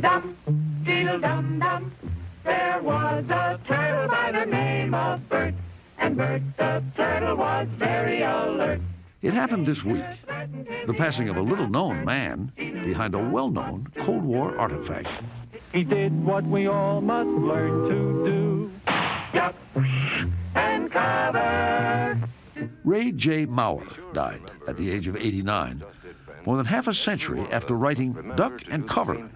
Dum, diddle dum dum. There was a turtle by the name of Bert, and Bert the turtle was very alert. It happened this week. The passing of a little known man behind a well known Cold War artifact. He did what we all must learn to do. Duck and cover. Ray J. Mauer died at the age of 89, more than half a century after writing Duck and Cover,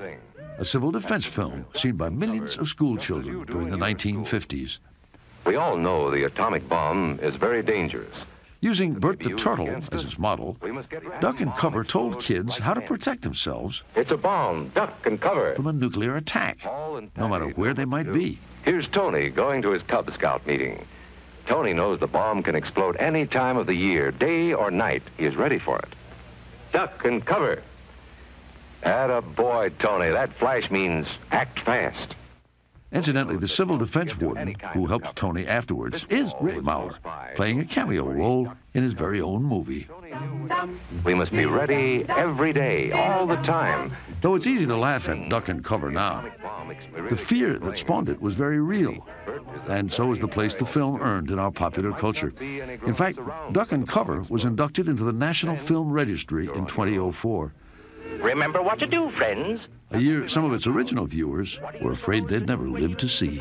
a civil defense film seen by millions of school children during the 1950s. We all know the atomic bomb is very dangerous. Using Bert the Turtle as his model, We must get ready. Duck and Cover told kids how to protect themselves It's a bomb. Duck and cover. from a nuclear attack, no matter where they might be. Here's Tony going to his Cub Scout meeting. Tony knows the bomb can explode any time of the year, day or night. He is ready for it. Duck and cover. Atta boy, Tony. That flash means act fast. Incidentally, the civil defense warden who helped Tony afterwards is Ray Mauer, playing a cameo role in his very own movie. We must be ready every day, all the time. Though it's easy to laugh at Duck and Cover now, the fear that spawned it was very real, and so is the place the film earned in our popular culture. In fact, Duck and Cover was inducted into the National Film Registry in 2004, Remember what to do, friends. a year some of its original viewers were afraid they'd never live to see.